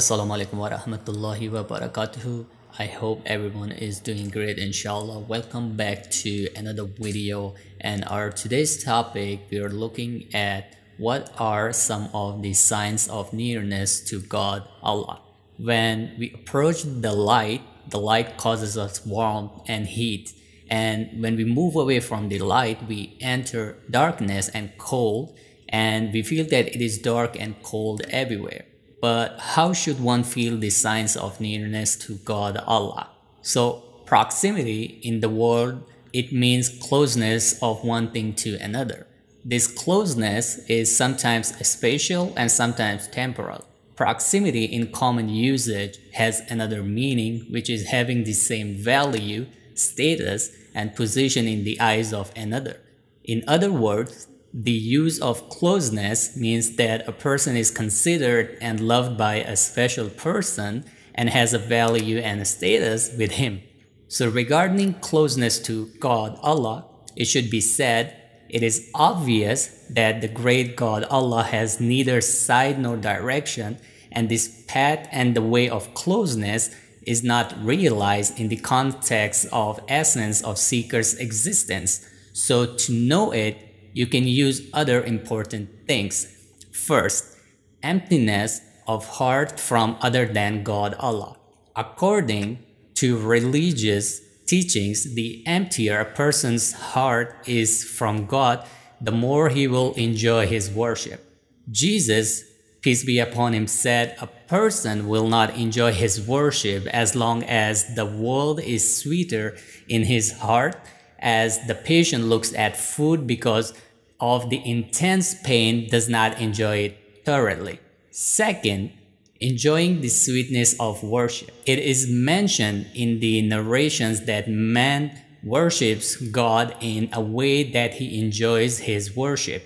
Assalamu alaikum wa rahmatullahi wa barakatuhu. I hope everyone is doing great inshallah. Welcome back to another video and our today's topic we are looking at what are some of the signs of nearness to God Allah. When we approach the light, the light causes us warmth and heat and when we move away from the light we enter darkness and cold and we feel that it is dark and cold everywhere but how should one feel the signs of nearness to God Allah? So proximity in the world, it means closeness of one thing to another. This closeness is sometimes spatial and sometimes temporal. Proximity in common usage has another meaning, which is having the same value, status, and position in the eyes of another. In other words, the use of closeness means that a person is considered and loved by a special person and has a value and a status with him. So regarding closeness to God, Allah, it should be said, it is obvious that the great God Allah has neither side nor direction and this path and the way of closeness is not realized in the context of essence of seeker's existence. So to know it you can use other important things. First, emptiness of heart from other than God Allah. According to religious teachings, the emptier a person's heart is from God, the more he will enjoy his worship. Jesus, peace be upon him, said a person will not enjoy his worship as long as the world is sweeter in his heart as the patient looks at food because of the intense pain does not enjoy it thoroughly. Second, enjoying the sweetness of worship. It is mentioned in the narrations that man worships God in a way that he enjoys his worship.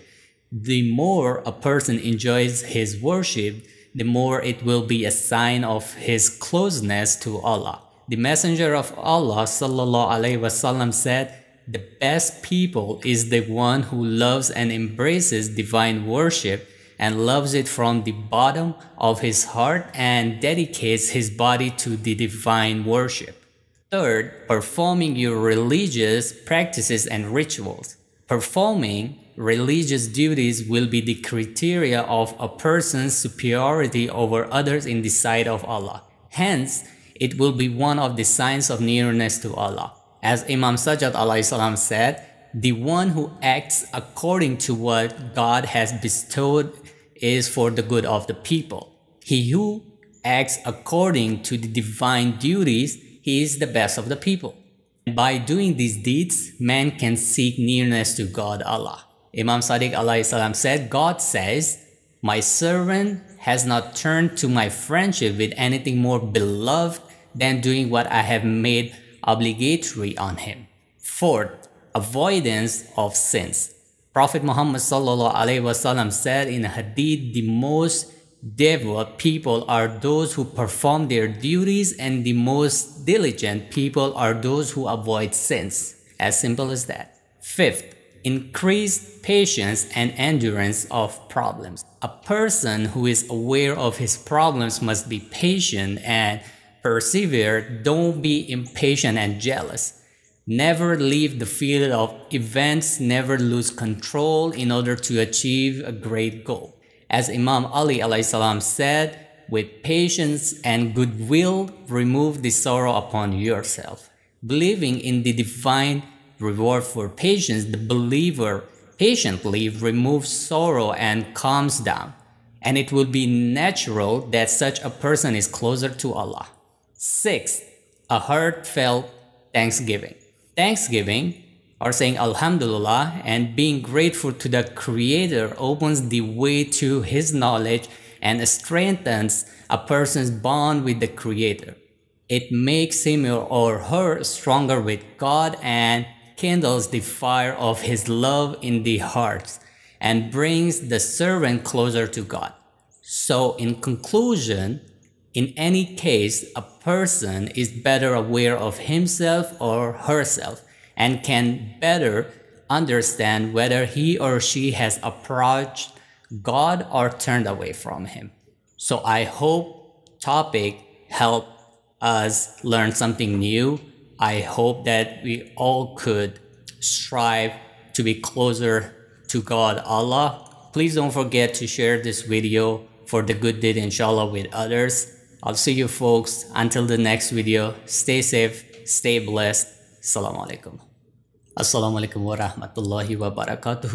The more a person enjoys his worship, the more it will be a sign of his closeness to Allah. The Messenger of Allah sallallahu alaihi wasallam said, the best people is the one who loves and embraces divine worship and loves it from the bottom of his heart and dedicates his body to the divine worship. Third, performing your religious practices and rituals. Performing religious duties will be the criteria of a person's superiority over others in the sight of Allah. Hence, it will be one of the signs of nearness to Allah. As Imam Sajjad said, the one who acts according to what God has bestowed is for the good of the people. He who acts according to the divine duties, he is the best of the people. By doing these deeds, man can seek nearness to God Allah. Imam Sadiq said, God says, My servant has not turned to my friendship with anything more beloved than doing what I have made obligatory on him. Fourth, avoidance of sins. Prophet Muhammad wasallam said in a hadith, the most devout people are those who perform their duties and the most diligent people are those who avoid sins. As simple as that. Fifth, increased patience and endurance of problems. A person who is aware of his problems must be patient and Persevere, don't be impatient and jealous. Never leave the field of events, never lose control in order to achieve a great goal. As Imam Ali salam said, with patience and goodwill, remove the sorrow upon yourself. Believing in the divine reward for patience, the believer patiently removes sorrow and calms down. And it will be natural that such a person is closer to Allah. Sixth, a heartfelt thanksgiving. Thanksgiving, or saying Alhamdulillah and being grateful to the Creator opens the way to His knowledge and strengthens a person's bond with the Creator. It makes him or her stronger with God and kindles the fire of His love in the hearts and brings the servant closer to God. So, in conclusion, in any case, a person is better aware of himself or herself and can better understand whether he or she has approached God or turned away from Him. So I hope topic helped us learn something new. I hope that we all could strive to be closer to God Allah. Please don't forget to share this video for the good deed inshallah with others. I'll see you folks until the next video. Stay safe, stay blessed. Assalamu alaikum. السلام علیکم و رحمت الله و برکاته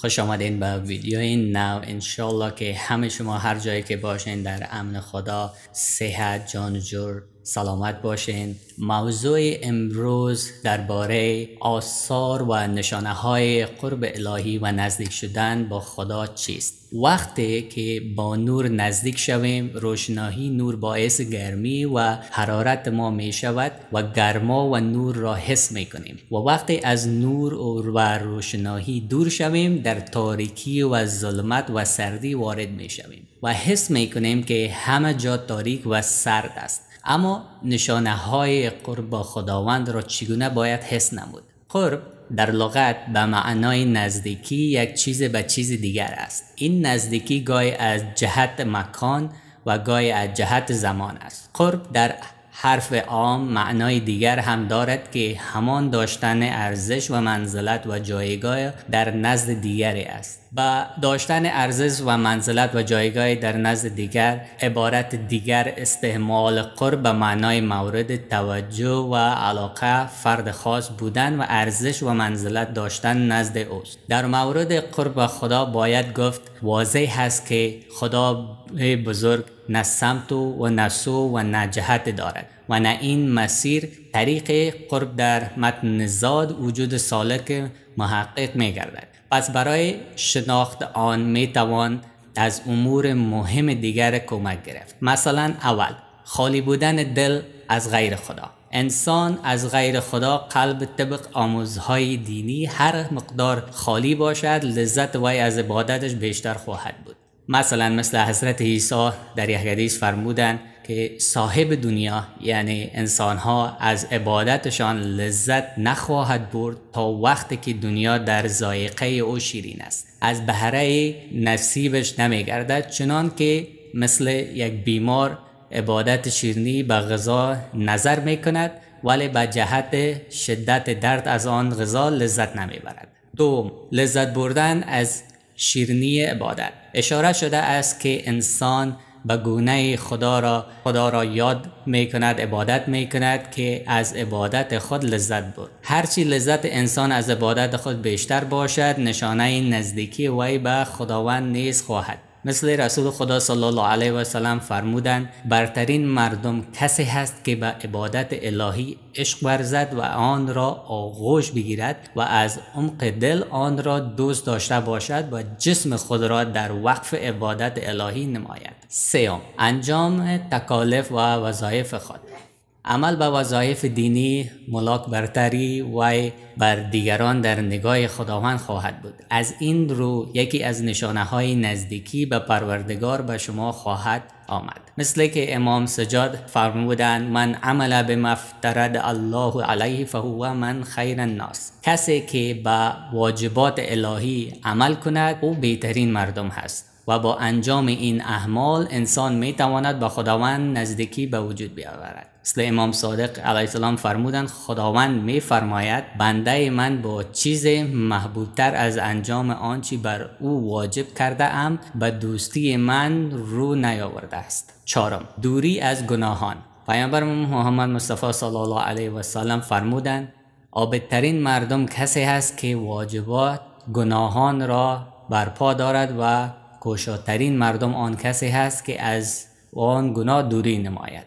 خوش آمدین به ویدیوی نو انشالله که همه شما هر جایی که باشین در امن خدا صحت جان جور سلامت باشین. موضوع امروز درباره آثار و نشانه های قرب الهی و نزدیک شدن با خدا چیست؟ وقتی که با نور نزدیک شویم روشنایی نور باعث گرمی و حرارت ما می شود و گرما و نور را حس می کنیم و وقتی از نور و روشنایی دور شویم در تاریکی و ظلمت و سردی وارد می شویم و حس می کنیم که همه جا تاریک و سرد است. اما نشانه های قرب خداوند را چگونه باید حس نمود؟ قرب در لغت به معنای نزدیکی یک چیز به چیز دیگر است. این نزدیکی گاهی از جهت مکان و گاهی از جهت زمان است. قرب در حرف عام معنای دیگر هم دارد که همان داشتن ارزش و منزلت و جایگاه در نزد دیگری است. با داشتن ارزش و منزلت و جایگاه در نزد دیگر عبارت دیگر استعمال قرب به معنای مورد توجه و علاقه فرد خاص بودن و ارزش و منزلت داشتن نزد اوست. در مورد قرب خدا باید گفت واضح هست که خدا بزرگ نه سمت و نه سو و نه جهت دارد و نه این مسیر طریق قرب در متن زاد وجود سالک محقق می گردد پس برای شناخت آن می توان از امور مهم دیگر کمک گرفت. مثلا اول خالی بودن دل از غیر خدا. انسان از غیر خدا قلب طبق آموزهای دینی هر مقدار خالی باشد لذت وی از عبادتش بیشتر خواهد مثلا مثل حضرت عیسی در یک حدیث فرمودند که صاحب دنیا یعنی انسان ها از عبادتشان لذت نخواهد برد تا وقتی که دنیا در ذائقه او شیرین است. از بهره نصیبش نمیگردد چنان که مثل یک بیمار عبادت شیرینی به غذا نظر می کند ولی به جهت شدت درد از آن غذا لذت نمی‌برد. دوم لذت بردن از شیرنی عبادت. اشاره شده است که انسان به گونه خدا را خدا را یاد می کند عبادت می کند که از عبادت خود لذت بود هرچی لذت انسان از عبادت خود بیشتر باشد نشانه نزدیکی وی به خداوند نیز خواهد مثل رسول خدا صلی الله علیه و سلم فرمودند برترین مردم کسی هست که به عبادت الهی عشق ورزد و آن را آغوش بگیرد و از عمق دل آن را دوست داشته باشد و جسم خود را در وقف عبادت الهی نماید. سیوم انجام تکالف و وظایف خود. عمل به وظایف دینی ملاک برتری و بر دیگران در نگاه خداوند خواهد بود. از این رو یکی از نشانه های نزدیکی به پروردگار به شما خواهد آمد. مثل که امام سجاد فرمودند من عمل به مفترد الله علیه فهو من خیر الناس. کسی که به واجبات الهی عمل کند او بهترین مردم هست. و با انجام این احمال انسان می تواند به خداوند نزدیکی به وجود بیاورد. مثل امام صادق علیه السلام فرمودند خداوند می فرماید بنده من با چیز محبوبتر از انجام آنچه بر او واجب کرده ام به دوستی من رو نیاورده است. چهارم دوری از گناهان. پیامبر محمد مصطفی صلی الله علیه و سلم فرمودند آبترین مردم کسی هست که واجبات گناهان را برپا دارد و کوشاترین مردم آن کسی هست که از آن گناه دوری نماید.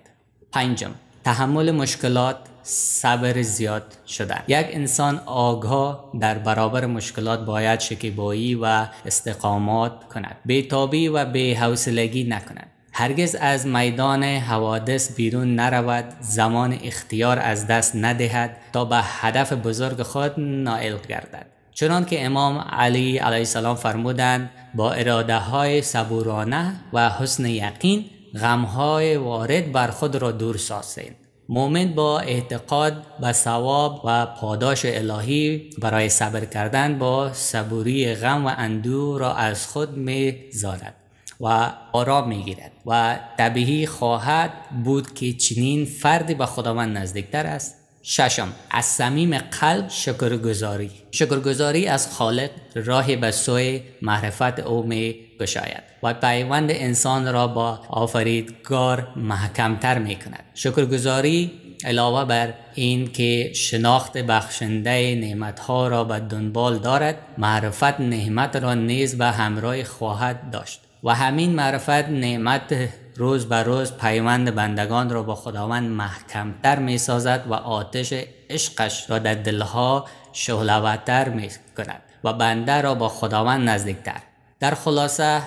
پنجم تحمل مشکلات صبر زیاد شدن. یک انسان آگاه در برابر مشکلات باید شکیبایی و استقامات کند. بیتابی و حوصلگی نکند. هرگز از میدان حوادث بیرون نرود زمان اختیار از دست ندهد تا به هدف بزرگ خود نائل گردد. چنان که امام علی علیه السلام فرمودند با اراده های صبورانه و حسن یقین غمهای وارد بر خود را دور سازید مومن با اعتقاد به ثواب و پاداش الهی برای صبر کردن با صبوری غم و اندو را از خود می زارد و آرام می‌گیرد و طبیعی خواهد بود که چنین فردی به خداوند نزدیکتر است. ششم از صمیم قلب شکرگزاری. شکرگزاری از خالق راهی به سوی معرفت او می گشاید. و پیوند انسان را با آفریدگار محکمتر می کند شکرگزاری علاوه بر این که شناخت بخشنده نعمتها را به دنبال دارد معرفت نعمت را نیز به همراه خواهد داشت. و همین معرفت نعمت روز به روز پیوند بندگان را با خداوند محکمتر می سازد و آتش عشقش را در دلها شهلوتر می کند و بنده را با خداوند نزدیکتر. در خلاصه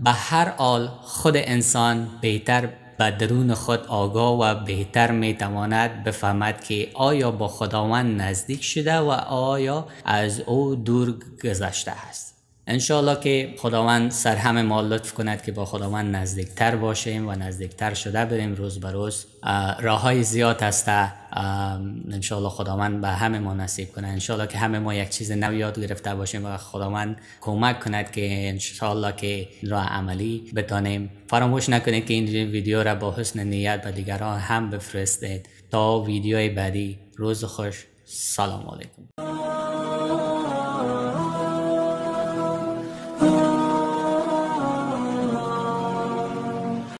به هر حال خود انسان بهتر به درون خود آگاه و بهتر می تواند بفهمد که آیا با خداوند نزدیک شده و آیا از او دور گذشته است. انشاءالله که خداوند سر همه ما لطف کند که با خداوند نزدیکتر باشیم و نزدیکتر شده بریم روز به روز. راه های زیاد هسته انشاءالله خداوند به همه ما نصیب کنه. انشاءالله که همه ما یک چیز نو یاد گرفته باشیم و خداوند کمک کند که انشاءالله که راه عملی بتانیم. فراموش نکنید که این ویدیو را با حسن نیت به دیگران هم بفرستید. تا ویدیوی بعدی روز خوش. سلام علیکم.